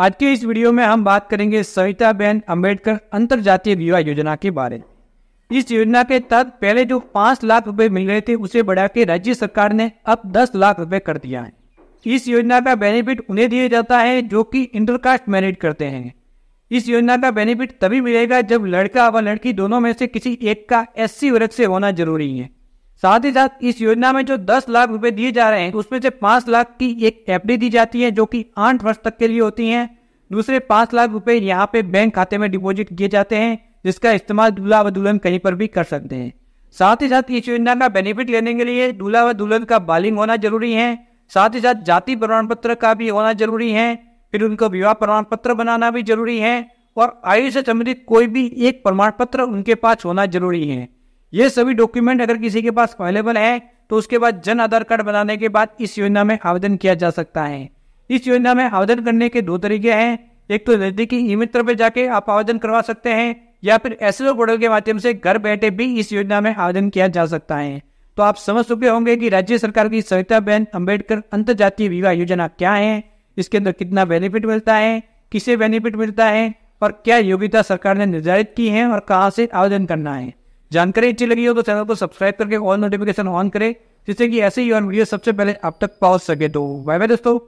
आज के इस वीडियो में हम बात करेंगे सविता बहन अंबेडकर अंतर जातीय विवाह योजना के बारे। में इस योजना के तहत पहले जो पाँच लाख रुपए मिल रहे थे, उसे बढ़ा के राज्य सरकार ने अब दस लाख रुपए कर दिया है। इस योजना का बेनिफिट उन्हें दिया जाता है, जो कि इंटरकास्ट मैरिज करते हैं। इस योजना का बेनिफिट तभी मिलेगा जब लड़का व लड़की दोनों में से किसी एक का एस वर्ग से होना ज़रूरी है। साथ ही साथ इस योजना में जो 10 लाख रुपए दिए जा रहे हैं उसमें से 5 लाख की एक एफडी दी जाती है, जो कि आठ वर्ष तक के लिए होती है। दूसरे पाँच लाख रुपए यहाँ पे बैंक खाते में डिपॉजिट किए जाते हैं, जिसका इस्तेमाल दूल्हा व दुल्हन कहीं पर भी कर सकते हैं। साथ ही साथ इस योजना का बेनिफिट लेने के लिए दूल्हा व दुल्हन का बालिंग होना ज़रूरी है। साथ ही साथ जाति प्रमाण पत्र का भी होना ज़रूरी है। फिर उनको विवाह प्रमाण पत्र बनाना भी ज़रूरी है और आयु से संबंधित कोई भी एक प्रमाण पत्र उनके पास होना ज़रूरी है। ये सभी डॉक्यूमेंट अगर किसी के पास अवेलेबल है तो उसके बाद जन आधार कार्ड बनाने के बाद इस योजना में आवेदन किया जा सकता है। इस योजना में आवेदन करने के दो तरीके हैं। एक तो नजदीकी ई मित्र पे जाके आप आवेदन करवा सकते हैं, या फिर एस पोर्टल के माध्यम से घर बैठे भी इस योजना में आवेदन किया जा सकता है। तो आप समझ चुके होंगे कि राज्य सरकार की सविता बहन अंबेडकर अंतर जातीय विवाह योजना क्या है, इसके अंदर कितना बेनिफिट मिलता है, किसे बेनिफिट मिलता है, और क्या योग्यता सरकार ने निर्धारित की है और कहाँ से आवेदन करना है। जानकारी अच्छी लगी हो तो चैनल को सब्सक्राइब करके ऑल नोटिफिकेशन ऑन करें, जिससे कि ऐसे ही और वीडियो सबसे पहले अब तक पहुँच सके। तो बाय बाय दोस्तों।